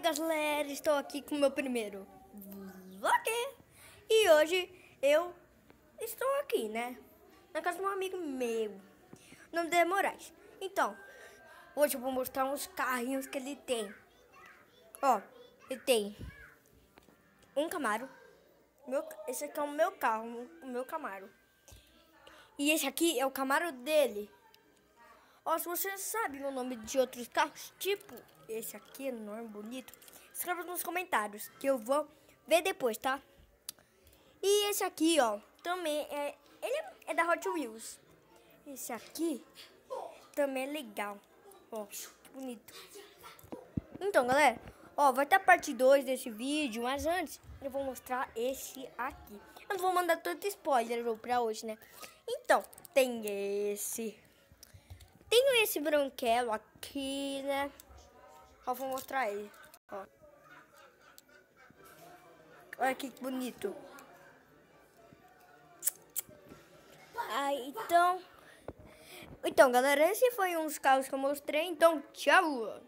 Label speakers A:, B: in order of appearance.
A: aí galera, estou aqui com o meu primeiro vlog. E hoje eu estou aqui, né? Na casa de um amigo meu. O nome dele é Moraes. Então, hoje eu vou mostrar uns carrinhos que ele tem. Ó, ele tem um Camaro. Meu, Esse aqui é o meu carro, o meu Camaro. E esse aqui é o Camaro dele. Ó, se você sabe o nome de outros carros, tipo esse aqui, enorme, bonito, escreva nos comentários, que eu vou ver depois, tá? E esse aqui, ó, também é... Ele é da Hot Wheels. Esse aqui também é legal. Ó, bonito. Então, galera, ó, vai ter a parte 2 desse vídeo, mas antes eu vou mostrar esse aqui. Eu não vou mandar todo spoiler pra hoje, né? Então, tem esse tenho esse branquelo aqui, né? Ó, vou mostrar ele. Ó. Olha que bonito. Ah, então... Então, galera, esse foi um dos carros que eu mostrei. Então, tchau!